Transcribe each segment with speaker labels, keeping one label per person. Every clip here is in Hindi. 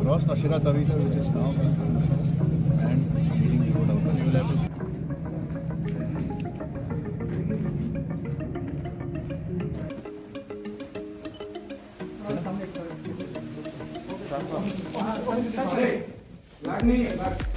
Speaker 1: cross Nashira Tavi, which is now being commissioned and leading the road out. You will have to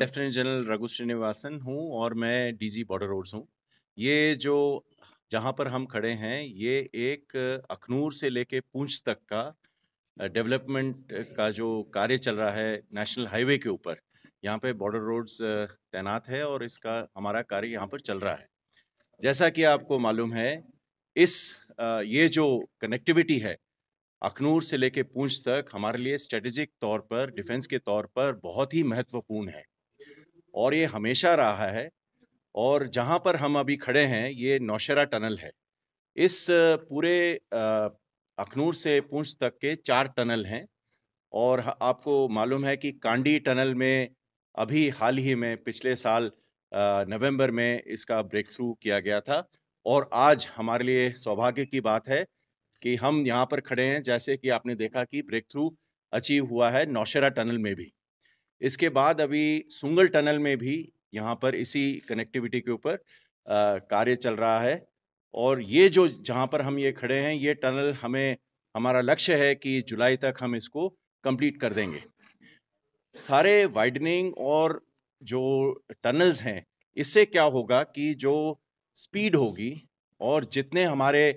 Speaker 2: lieutenant general Raghu Srinivasan हूँ और मैं डीजी बॉर्डर रोड्स हूँ। ये जो, जहाँ पर हम खड़े हैं, ये एक अखनूर से लेके पूंछ तक का डेवलपमेंट का जो कार्य चल रहा है नेशनल हाईवे के ऊपर, यहाँ पे बॉर्डर रोड्स तैनात है और इसका हमारा कार्य यहाँ पर चल रहा है। जैसा कि आपको मालूम है, इस ये जो कनेक्टिविटी है, अखनूर से लेके पूंछ तक हमारे लिए स्ट्रेटेजिक तौर पर डिफेंस के तौर पर बहुत ही महत्वपूर्ण है। और ये हमेशा रहा है और जहाँ पर हम अभी खड़े हैं, ये नौशेरा टनल है। इस पूरे अखनूर से पूंछ तक के चार टनल हैं और आपको मालूम है कि कांडी टनल में अभी हाल ही में पिछले साल नवंबर में इसका ब्रेक थ्रू किया गया था और आज हमारे लिए सौभाग्य की बात है कि हम यहाँ पर खड़े हैं, जैसे कि आपने देखा कि ब्रेक थ्रू अचीव हुआ है नौशेरा टनल में भी। इसके बाद अभी सुंगल टनल में भी यहाँ पर इसी कनेक्टिविटी के ऊपर कार्य चल रहा है। और ये जो जहाँ पर हम ये खड़े हैं, ये टनल हमें, हमारा लक्ष्य है कि जुलाई तक हम इसको कंप्लीट कर देंगे। सारे वाइडनिंग और जो टनल्स हैं, इससे क्या होगा कि जो स्पीड होगी और जितने हमारे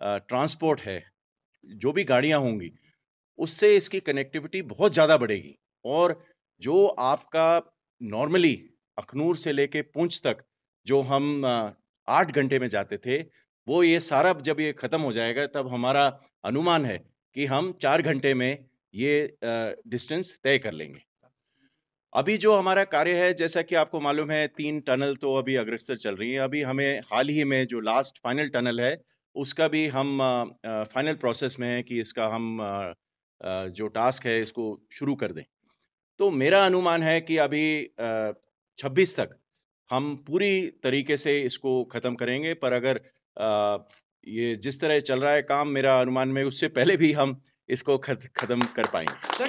Speaker 2: ट्रांसपोर्ट है, जो भी गाड़ियाँ होंगी, उससे इसकी कनेक्टिविटी बहुत ज़्यादा बढ़ेगी। और जो आपका नॉर्मली अखनूर से लेके पुंछ तक जो हम आठ घंटे में जाते थे, वो ये सारा जब ये ख़त्म हो जाएगा, तब हमारा अनुमान है कि हम चार घंटे में ये डिस्टेंस तय कर लेंगे। अभी जो हमारा कार्य है, जैसा कि आपको मालूम है, तीन टनल तो अभी अग्रसर चल रही है। अभी हमें हाल ही में जो लास्ट फाइनल टनल है, उसका भी हम फाइनल प्रोसेस में है कि इसका हम जो टास्क है, इसको शुरू कर दें। तो मेरा अनुमान है कि अभी छब्बीस तक हम पूरी तरीके से इसको ख़त्म करेंगे। पर अगर आ, ये जिस तरह चल रहा है काम मेरा अनुमान में उससे पहले भी हम इसको खत- ख़त्म कर पाएँगे।